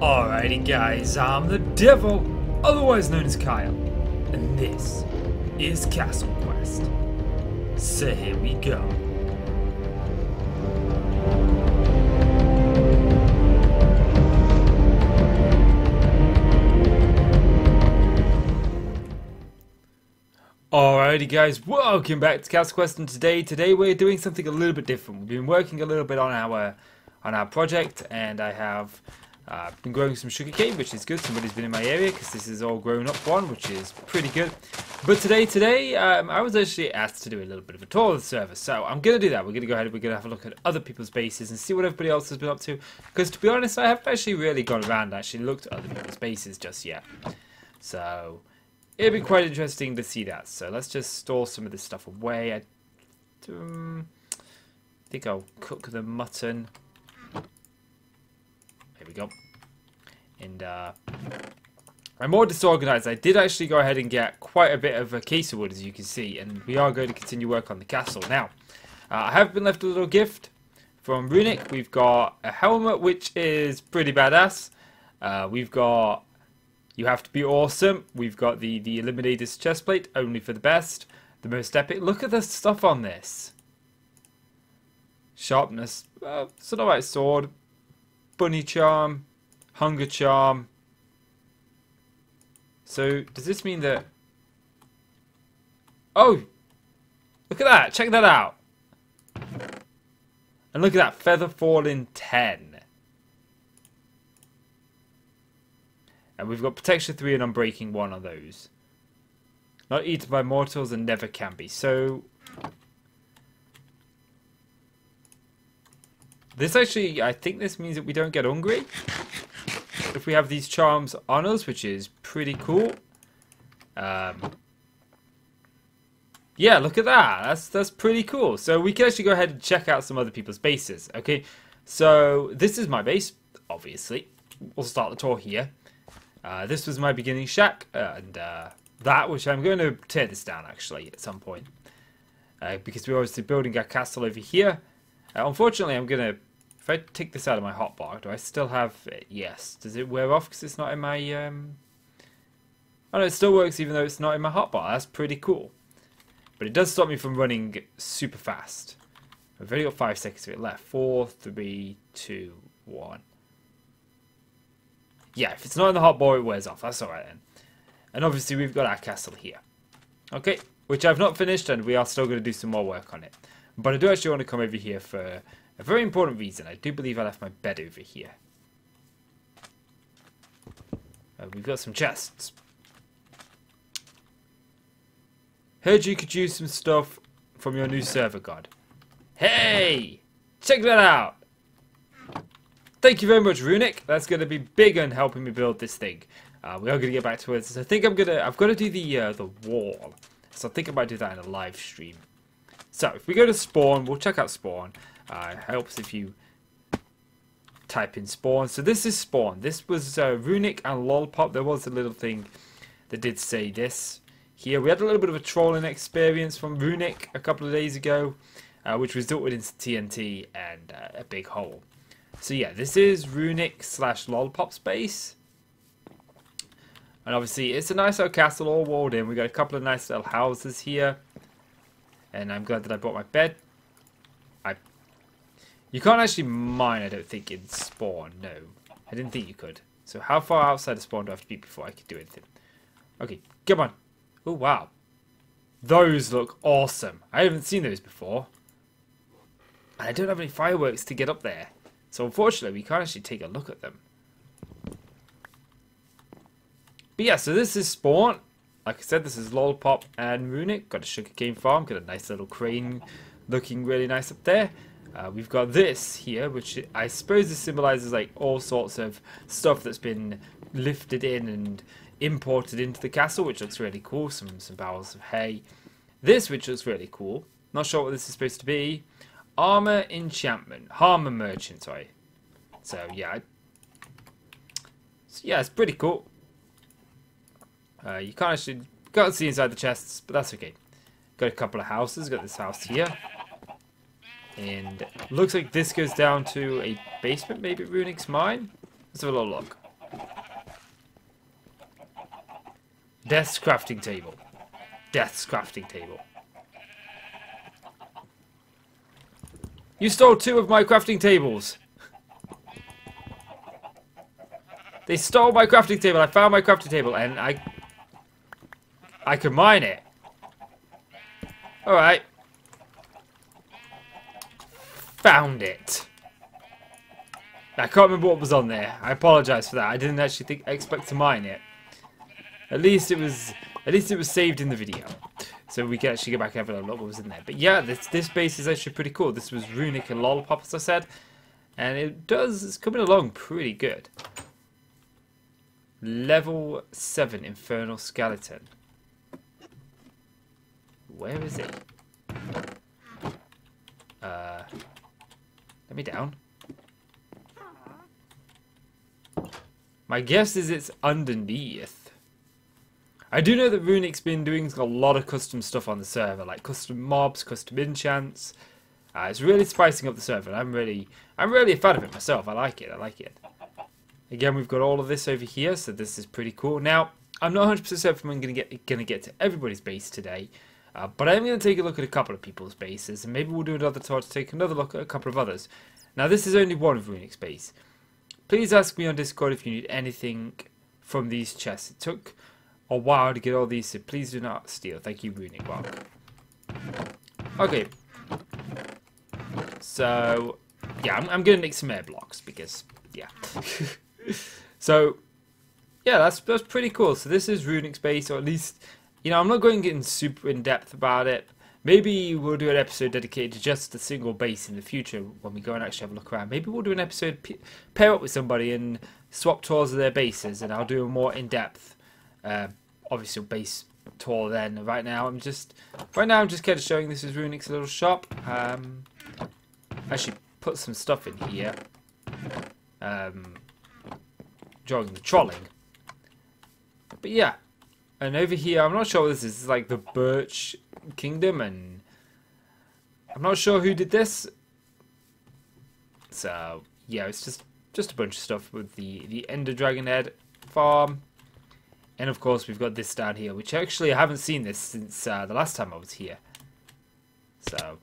Alrighty guys, I'm the Devil, otherwise known as Kyle, and this is Castle Quest. So here we go. Alrighty guys, welcome back to Castle Quest and today today we're doing something a little bit different. We've been working a little bit on our on our project and I have I've been growing some sugarcane which is good. Somebody's been in my area because this is all grown up one which is pretty good. But today today um, I was actually asked to do a little bit of a tour of the server so I'm going to do that. We're going to go ahead and we're going to have a look at other people's bases and see what everybody else has been up to because to be honest I haven't actually really gone around actually looked at other people's bases just yet. So it'd be quite interesting to see that. So let's just store some of this stuff away. I um, think I'll cook the mutton. There we go. And uh, I'm more disorganized. I did actually go ahead and get quite a bit of a case of wood, as you can see, and we are going to continue work on the castle. Now, uh, I have been left a little gift from Runic. We've got a helmet, which is pretty badass. Uh, we've got you have to be awesome. We've got the, the Eliminator's chestplate, only for the best. The most epic. Look at the stuff on this. Sharpness. Uh, Sonowite Sword. Bunny Charm. Hunger Charm. So, does this mean that... Oh! Look at that! Check that out! And look at that, Feather Falling 10. And we've got Protection 3 and Unbreaking 1 on those. Not eaten by mortals and never can be. So... This actually, I think this means that we don't get hungry. If we have these charms on us, which is pretty cool. Um, yeah, look at that. That's that's pretty cool. So we can actually go ahead and check out some other people's bases. Okay, so this is my base, obviously. We'll start the tour here. Uh, this was my beginning shack, and uh, that, which I'm going to tear this down actually at some point. Uh, because we're obviously building our castle over here. Uh, unfortunately, I'm going to, if I take this out of my hotbar, do I still have it? Yes. Does it wear off because it's not in my, um... Oh no, it still works even though it's not in my hotbar. That's pretty cool. But it does stop me from running super fast. I've only got five seconds of it left. Four, three, two, one. Yeah, if it's not in the hotbar, it wears off. That's alright then. And obviously we've got our castle here. Okay, which I've not finished and we are still going to do some more work on it. But I do actually want to come over here for a very important reason. I do believe I left my bed over here. Uh, we've got some chests. Heard you could use some stuff from your new server god. Hey! Check that out! Thank you very much, Runic. That's going to be big on helping me build this thing. Uh, we are going to get back to it. So I think I'm going to, I've got to do the uh, the wall. So I think I might do that in a live stream. So if we go to spawn, we'll check out spawn. Uh, helps if you type in spawn. So this is spawn. This was uh, Runic and Lollipop. There was a little thing that did say this here. We had a little bit of a trolling experience from Runic a couple of days ago, uh, which resulted in TNT and uh, a big hole. So yeah, this is Runic slash Lollipop's base. And obviously, it's a nice little castle all walled in. We got a couple of nice little houses here. And I'm glad that I brought my bed. I, You can't actually mine, I don't think, in spawn. No. I didn't think you could. So how far outside of spawn do I have to be before I can do anything? Okay, come on. Oh, wow. Those look awesome. I haven't seen those before. And I don't have any fireworks to get up there. So unfortunately, we can't actually take a look at them. But yeah, so this is Spawn. Like I said, this is Lollipop and Runic. Got a sugarcane farm. Got a nice little crane looking really nice up there. Uh, we've got this here, which I suppose this symbolizes like all sorts of stuff that's been lifted in and imported into the castle, which looks really cool. Some some bales of hay. This, which looks really cool. Not sure what this is supposed to be. Armor enchantment. Armor merchant, sorry. So, yeah. So, yeah, it's pretty cool. Uh, you can't actually can't see inside the chests, but that's okay. Got a couple of houses. Got this house here. And looks like this goes down to a basement, maybe Runic's mine? Let's have a little look. Death's crafting table. Death's crafting table. You stole two of my crafting tables! they stole my crafting table! I found my crafting table and I I can mine it. Alright. Found it. I can't remember what was on there. I apologise for that. I didn't actually think expect to mine it. At least it was at least it was saved in the video. So we can actually go back and have a look what was in there. But yeah, this this base is actually pretty cool. This was Runic and Lollipop, as I said. And it does it's coming along pretty good. Level 7 Infernal Skeleton. Where is it? Uh let me down. My guess is it's underneath. I do know that Runic's been doing a lot of custom stuff on the server, like custom mobs, custom enchants. Uh, it's really spicing up the server, I'm really, I'm really a fan of it myself. I like it. I like it. Again, we've got all of this over here, so this is pretty cool. Now, I'm not 100% certain I'm going to get going to get to everybody's base today, uh, but I'm going to take a look at a couple of people's bases, and maybe we'll do another tour to take another look at a couple of others. Now, this is only one of Runic's base. Please ask me on Discord if you need anything from these chests. It took a while to get all these, so please do not steal. Thank you, Runic Rock. Okay. So, yeah, I'm, I'm going to make some air blocks because, yeah. so, yeah, that's, that's pretty cool. So this is Runic's base, or at least, you know, I'm not going in super in-depth about it. Maybe we'll do an episode dedicated to just a single base in the future when we go and actually have a look around. Maybe we'll do an episode, pair up with somebody and swap tours of their bases, and I'll do a more in-depth, uh, obviously base tour then. Right now, I'm just, right now I'm just kind of showing this is Runic's little shop. Um, actually put some stuff in here. Um, during the trolling. But yeah, and over here, I'm not sure what this is. It's like the Birch Kingdom, and I'm not sure who did this. So yeah, it's just just a bunch of stuff with the the Ender Dragon Head farm, and of course we've got this down here, which actually I haven't seen this since uh, the last time I was here. So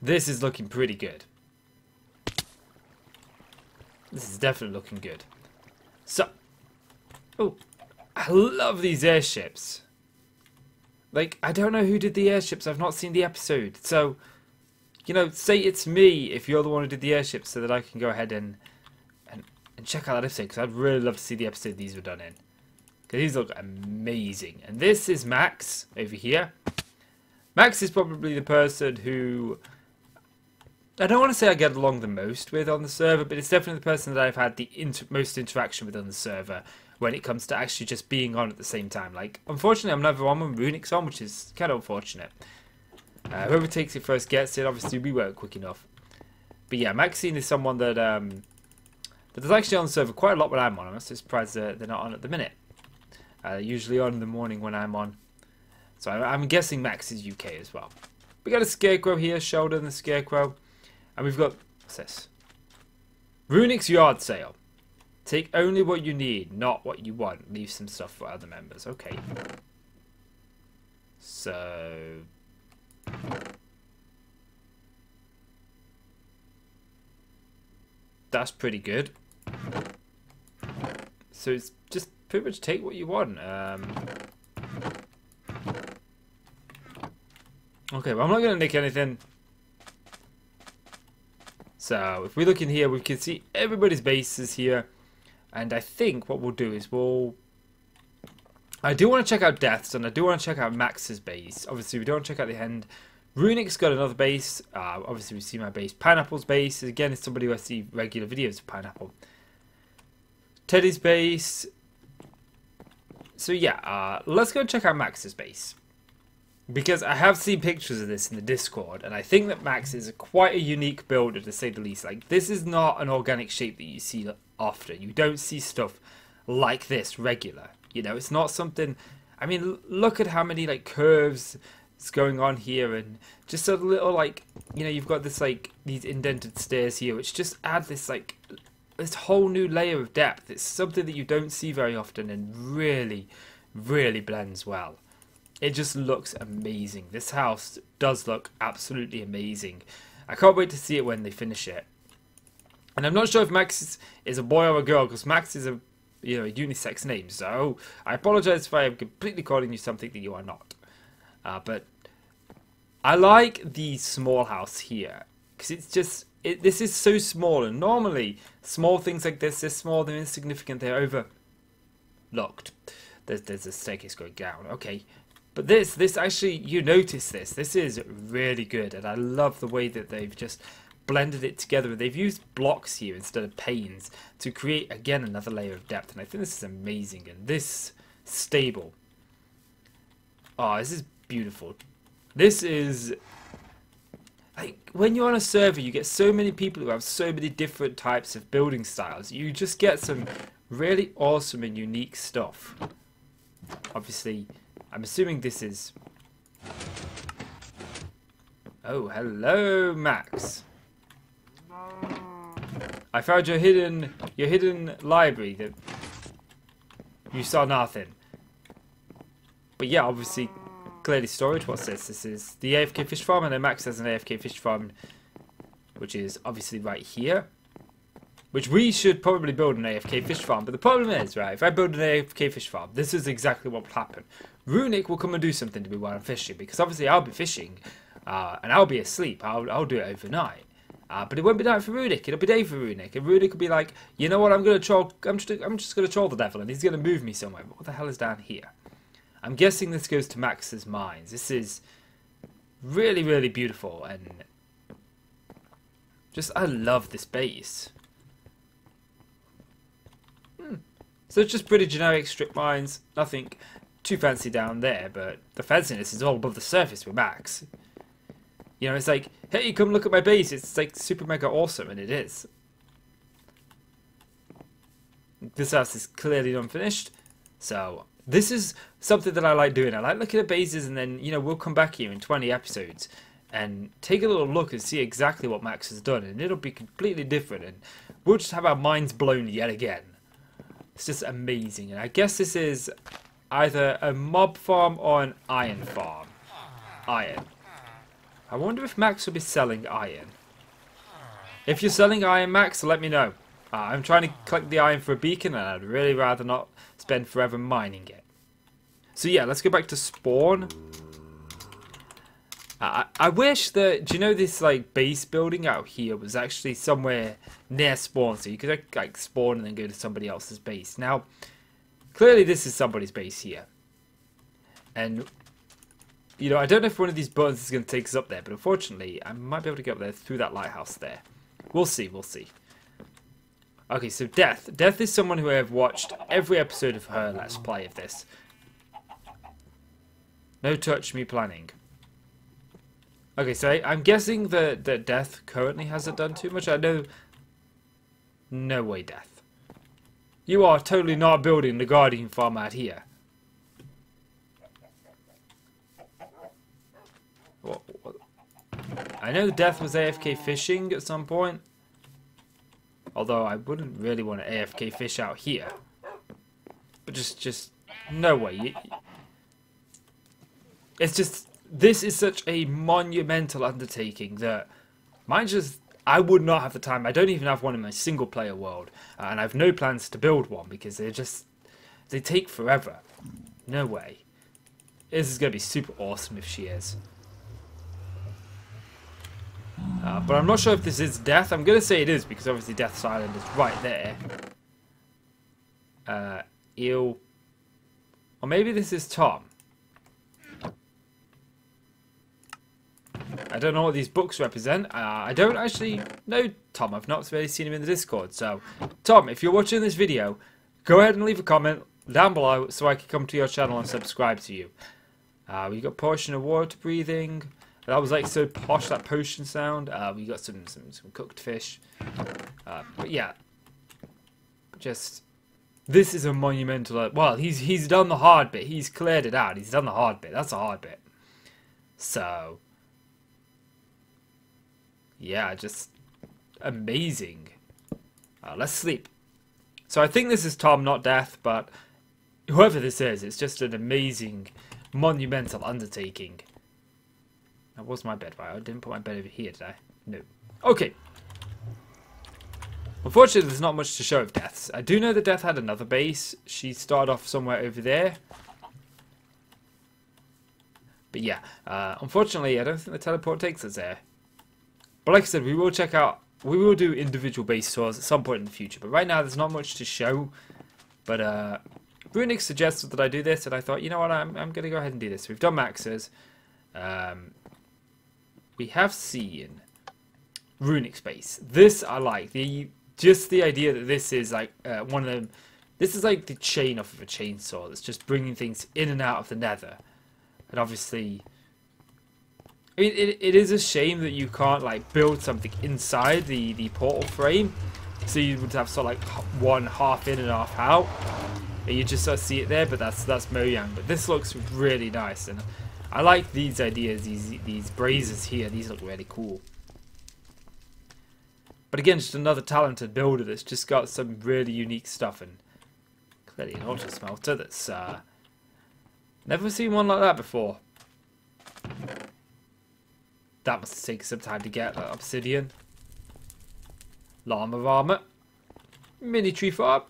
this is looking pretty good. This is definitely looking good. So, oh, I love these airships. Like, I don't know who did the airships. I've not seen the episode. So, you know, say it's me if you're the one who did the airships so that I can go ahead and and, and check out that episode because I'd really love to see the episode these were done in. Because these look amazing. And this is Max over here. Max is probably the person who... I don't want to say I get along the most with on the server, but it's definitely the person that I've had the inter most interaction with on the server when it comes to actually just being on at the same time. Like, unfortunately, I'm never on when Runic's on, which is kind of unfortunate. Uh, whoever takes it first gets it. Obviously, we weren't quick enough. But yeah, Maxine is someone that um, that is actually on the server quite a lot when I'm on. I'm surprised that they're not on at the minute. Uh, usually on in the morning when I'm on. So I, I'm guessing Max is UK as well. We got a Scarecrow here, Sheldon the Scarecrow. And we've got, what's this? Runic's Yard Sale. Take only what you need, not what you want. Leave some stuff for other members. Okay. So... That's pretty good. So it's just pretty much take what you want. Um, okay, well I'm not going to nick anything. So if we look in here, we can see everybody's bases here. And I think what we'll do is we'll... I do want to check out Death's and I do want to check out Max's base. Obviously, we don't check out the end. Runic's got another base. Uh, obviously, we see my base. Pineapple's base. Again, it's somebody who I see regular videos of Pineapple. Teddy's base. So yeah, uh, let's go check out Max's base. Because I have seen pictures of this in the Discord, and I think that Max is a quite a unique builder to say the least. Like, this is not an organic shape that you see often. You don't see stuff like this regular. You know, it's not something. I mean, look at how many like curves is going on here, and just a little like you know, you've got this like these indented stairs here, which just add this like this whole new layer of depth. It's something that you don't see very often, and really, really blends well. It just looks amazing. This house does look absolutely amazing. I can't wait to see it when they finish it. And I'm not sure if Max is, is a boy or a girl because Max is a you know a unisex name. So I apologize if I am completely calling you something that you are not. Uh, but I like the small house here because it's just it, this is so small and normally small things like this they're small they're insignificant they're overlooked. There's there's a staircase going down. Okay. But this, this actually, you notice this. This is really good, and I love the way that they've just blended it together. They've used blocks here instead of panes to create, again, another layer of depth. And I think this is amazing. And this stable. Oh, this is beautiful. This is... Like, when you're on a server, you get so many people who have so many different types of building styles. You just get some really awesome and unique stuff. Obviously, I'm assuming this is... Oh, hello, Max. I found your hidden your hidden library that you saw nothing. But yeah, obviously, clearly storage. What's this? This is the AFK fish farm, and then Max has an AFK fish farm, which is obviously right here. Which we should probably build an AFK fish farm. But the problem is, right, if I build an AFK fish farm, this is exactly what will happen. Runic will come and do something to me while I'm fishing, because obviously I'll be fishing, uh, and I'll be asleep. I'll, I'll do it overnight. Uh, but it won't be night for Runic. It'll be day for Runic. And Runic will be like, you know what? I'm gonna troll. I'm just. I'm just gonna troll the devil, and he's gonna move me somewhere. But what the hell is down here? I'm guessing this goes to Max's mines. This is really, really beautiful, and just I love this base. Hmm. So it's just pretty generic strip mines. Nothing too fancy down there, but the fanciness is all above the surface with Max. You know, it's like, hey, come look at my base. It's like super mega awesome, and it is. This house is clearly unfinished. So, this is something that I like doing. I like looking at bases, and then, you know, we'll come back here in 20 episodes and take a little look and see exactly what Max has done. And it'll be completely different, and we'll just have our minds blown yet again. It's just amazing. And I guess this is either a mob farm or an iron farm. Iron. I wonder if Max will be selling iron. If you're selling iron, Max, let me know. Uh, I'm trying to collect the iron for a beacon, and I'd really rather not spend forever mining it. So yeah, let's go back to spawn. Uh, I, I wish that, do you know this like base building out here was actually somewhere near spawn, so you could like spawn and then go to somebody else's base. Now, clearly this is somebody's base here. And you know, I don't know if one of these buttons is going to take us up there, but unfortunately, I might be able to get up there through that lighthouse there. We'll see, we'll see. Okay, so Death. Death is someone who I have watched every episode of her Let's Play of this. No touch me planning. Okay, so I, am guessing that, that Death currently hasn't done too much. I know... No way, Death. You are totally not building the Guardian farm out here. What, what? I know Death was AFK fishing at some point. Although I wouldn't really want to AFK fish out here. But just, just, no way. It's just, this is such a monumental undertaking that mine just, I would not have the time. I don't even have one in my single player world. Uh, and I have no plans to build one because they're just, they take forever. No way. This is going to be super awesome if she is. Uh, but I'm not sure if this is Death. I'm going to say it is because obviously Death's Island is right there. Uh, Eel. Or maybe this is Tom. I don't know what these books represent. Uh, I don't actually know Tom. I've not really seen him in the Discord. So, Tom, if you're watching this video, go ahead and leave a comment down below so I can come to your channel and subscribe to you. Uh, we got potion of water breathing. That was like so posh, that potion sound. Uh, we got some, some, some cooked fish. Uh, but yeah, just this is a monumental. Uh, well, he's he's done the hard bit. He's cleared it out. He's done the hard bit. That's a hard bit. So yeah, just amazing. Uh, let's sleep. So I think this is Tom, not Death, but whoever this is, it's just an amazing, monumental undertaking. That was my bed, right? I didn't put my bed over here, did I? No. Okay. Unfortunately, there's not much to show of Death's. I do know that Death had another base. She started off somewhere over there. But yeah, uh, unfortunately, I don't think the teleport takes us there. But like I said, we will check out, we will do individual base tours at some point in the future. But right now, there's not much to show. But uh, Runic suggested that I do this, and I thought, you know what, I'm, I'm going to go ahead and do this. We've done Max's. Um, we have seen Runic's base. This I like. The Just the idea that this is like uh, one of them. This is like the chain off of a chainsaw that's just bringing things in and out of the nether. And obviously, I mean, it, it is a shame that you can't like build something inside the, the portal frame. So you would have sort of like one half in and half out. And you just sort of see it there, but that's that's Mojang. But this looks really nice. And I like these ideas, these these braziers here. These look really cool. But again, just another talented builder that's just got some really unique stuff. And clearly an auto smelter that's uh, Never seen one like that before. That must take some time to get that obsidian. Llama armor. Mini tree farm.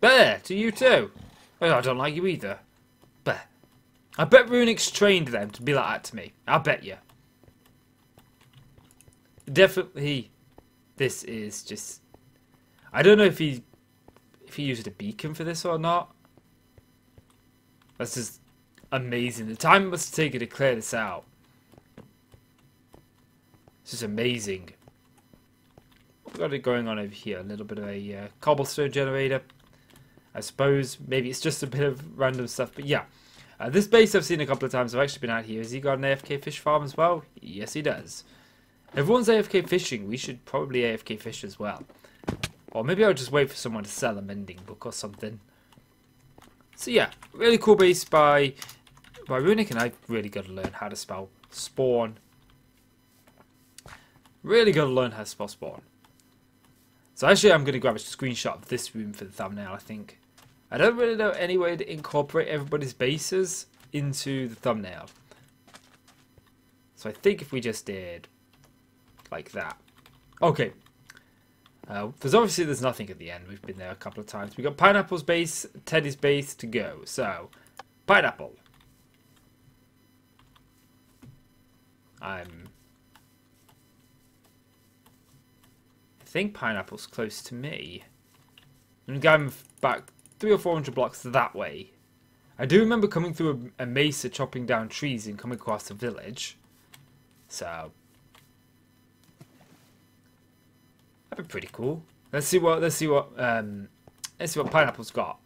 Bear, to you too. Oh, I don't like you either. I bet Runic's trained them to be like that to me. I bet you. Definitely, this is just... I don't know if he if he used a beacon for this or not. That's just amazing. The time it must take to clear this out. This is amazing. We've got it going on over here. A little bit of a uh, cobblestone generator. I suppose maybe it's just a bit of random stuff. But yeah, uh, this base I've seen a couple of times. I've actually been out here. Has he got an AFK fish farm as well? Yes, he does. Everyone's AFK fishing. We should probably AFK fish as well. Or maybe I'll just wait for someone to sell a mending book or something. So yeah, really cool base by by Runic, and I've really got to learn how to spell spawn. Really got to learn how to spell spawn. So actually, I'm going to grab a screenshot of this room for the thumbnail. I think I don't really know any way to incorporate everybody's bases into the thumbnail. So I think if we just did like that. Okay, uh, there's obviously there's nothing at the end. We've been there a couple of times. We got Pineapple's base, Teddy's base to go. So, Pineapple. I'm. I think Pineapple's close to me. I'm going back three or four hundred blocks that way. I do remember coming through a, a mesa, chopping down trees, and coming across a village. So That'd be pretty cool. Let's see what let's see what um let's see what pineapple's got.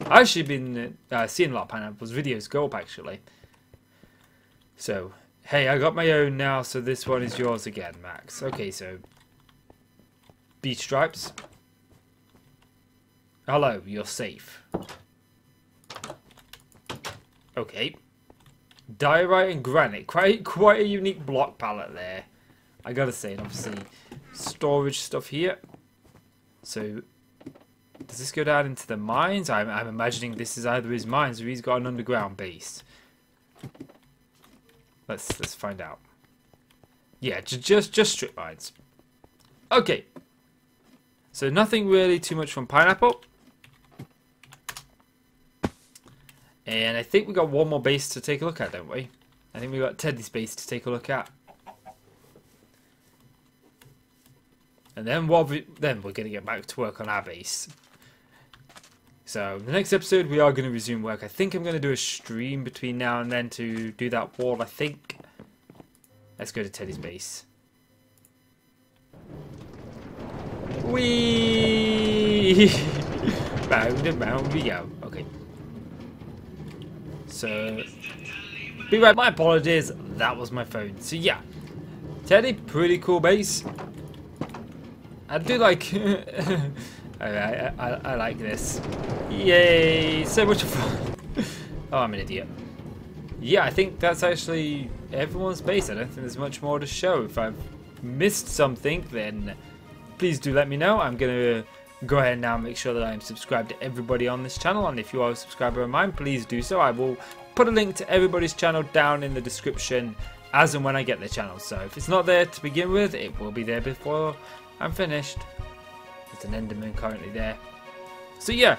I've actually been uh, seeing a lot of pineapples videos go up actually. So hey, I got my own now, so this one is yours again, Max. Okay, so beach stripes. Hello, you're safe. Okay. Diorite and granite. Quite quite a unique block palette there. I gotta say, obviously storage stuff here. So, does this go down into the mines? I'm, I'm imagining this is either his mines or he's got an underground base. Let's let's find out. Yeah, just just strip mines. Okay. So nothing really too much from pineapple. And I think we got one more base to take a look at, don't we? I think we got Teddy's base to take a look at. And then what we, then we're going to get back to work on our base. So the next episode we are going to resume work. I think I'm going to do a stream between now and then to do that wall, I think. Let's go to Teddy's base. Whee! round and round we go. So, be right. My apologies. That was my phone. So yeah, Teddy, pretty cool base. I do like... I, I, I, I, like this. Yay! So much fun. oh, I'm an idiot. Yeah, I think that's actually everyone's base. I don't think there's much more to show. If I've missed something, then please do let me know. I'm to go ahead now make sure that I am subscribed to everybody on this channel. And if you are a subscriber of mine, please do so. I will put a link to everybody's channel down in the description as and when I get their channel. So if it's not there to begin with, it will be there before I'm finished. There's an Enderman currently there. So yeah.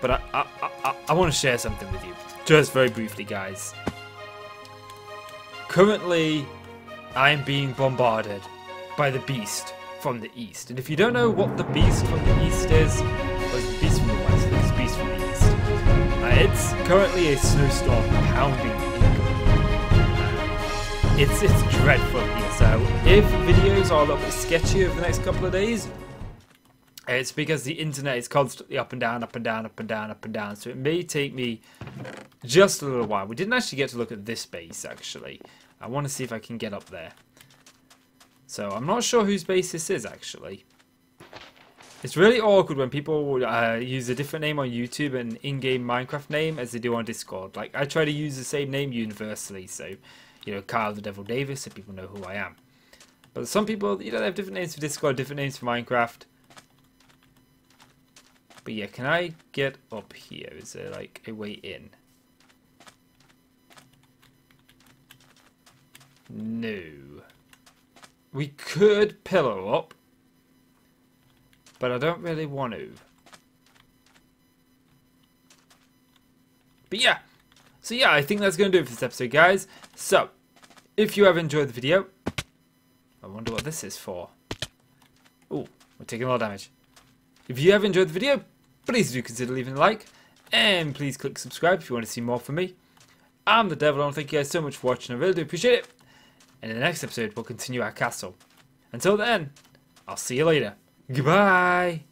But I, I, I, I want to share something with you. Just very briefly, guys. Currently, I am being bombarded by the beast from the east. And if you don't know what the beast from the east is, it's the beast from the west, it's the beast from the east. Uh, it's currently a snowstorm pounding uh, it's it's dreadful here. So if videos are a little bit sketchy over the next couple of days, it's because the internet is constantly up and down, up and down, up and down, up and down. So it may take me just a little while. We didn't actually get to look at this base actually. I want to see if I can get up there. So I'm not sure whose base this is actually. It's really awkward when people uh, use a different name on YouTube and in-game Minecraft name as they do on Discord. Like I try to use the same name universally, so you know Kyle the Devil Davis, so people know who I am. But some people, you know, they have different names for Discord, different names for Minecraft. But yeah, can I get up here? Is there like a way in? No. We could pillar up. But I don't really want to. But yeah. So yeah, I think that's going to do it for this episode, guys. So, if you have enjoyed the video... I wonder what this is for. Oh, we're taking a lot of damage. If you have enjoyed the video, please do consider leaving a like. And please click subscribe if you want to see more from me. I'm the Devil, and thank you guys so much for watching. I really do appreciate it. And in the next episode, we'll continue our castle. Until then, I'll see you later. Goodbye.